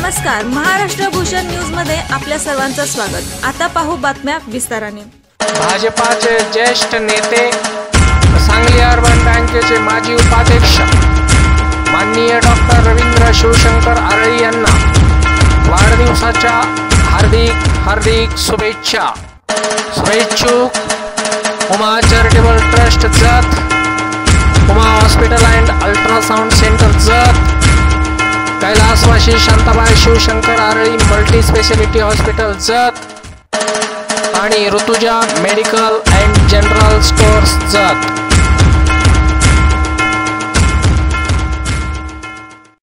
नमस्कार महाराष्ट्र भूषण न्यूजमध्ये आपल्या सर्वांचं स्वागत. आता पाहू बातम्या विस्ताराने. भाजपाचे ज्येष्ठ नेते सांगली अर्बन बँकेचे माजी उपाध्यक्ष माननीय डॉक्टर रवींद्र शिवशंकर आरळी यांना वाढदिवसाच्या हार्दिक हार्दिक शुभेच्छा. शुभेच्छुक Uma charitable trust Jath Uma hospital and ultrasound centre Jath कैलासवासी Shantabai Shivshankar Arali multi speciality hospital Jath. आणि Rutuja medical and general stores Jath.